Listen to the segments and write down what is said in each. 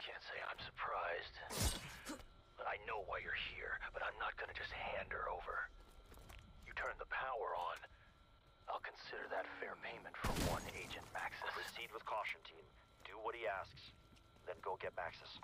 Can't say I'm surprised. But I know why you're here, but I'm not gonna just hand her over. You turn the power on, I'll consider that fair payment for one Agent Maxis. Proceed with caution, team. Do what he asks, then go get Maxis.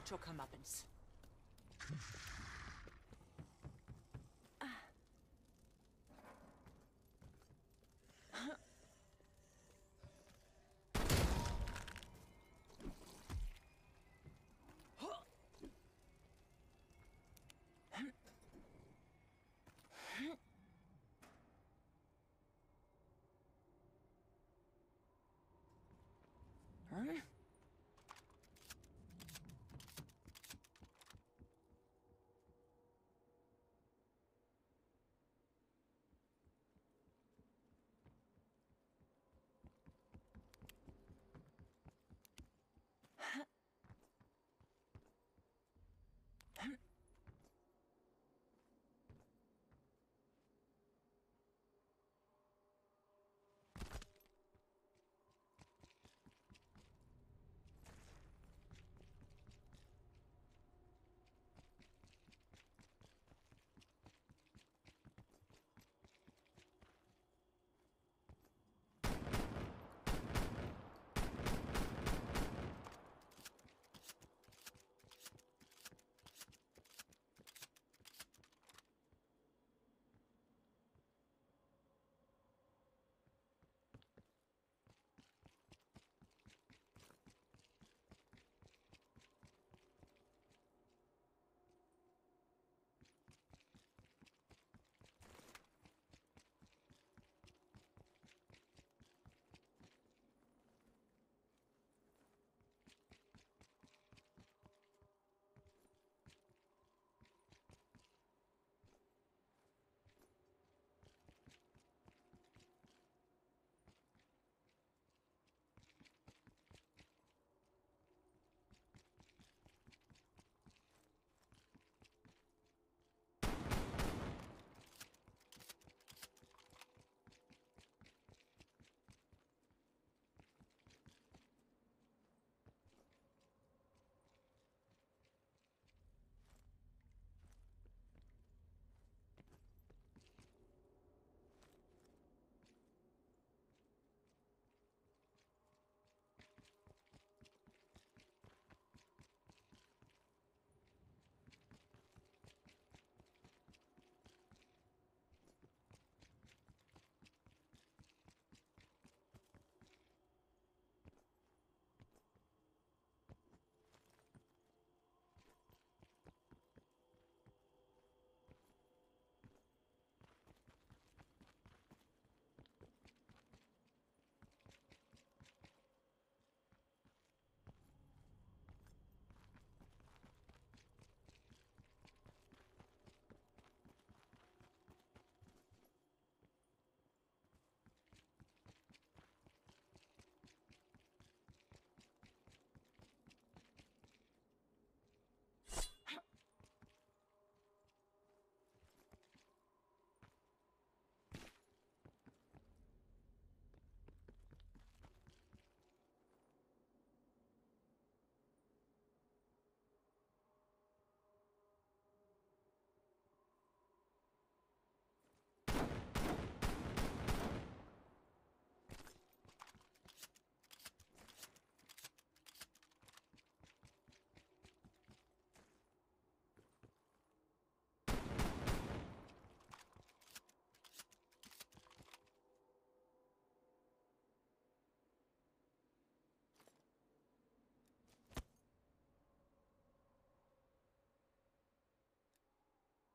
Got your comeuppance. Huh?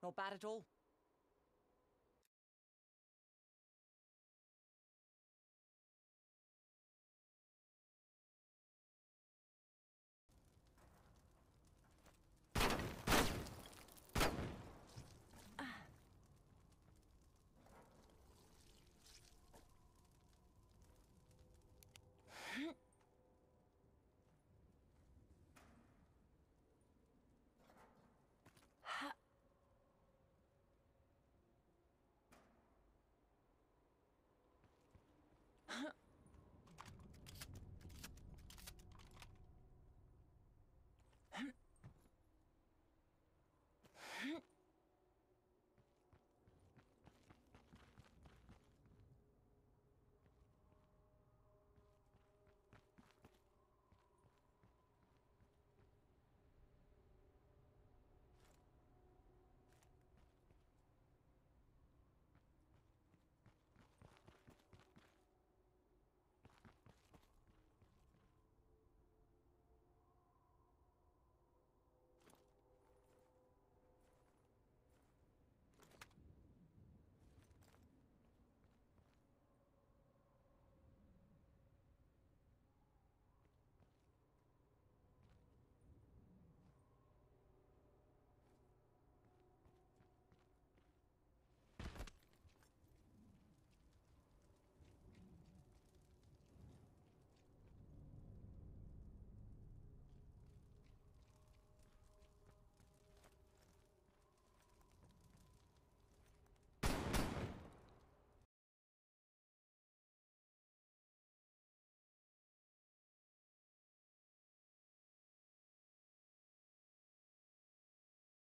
Not bad at all.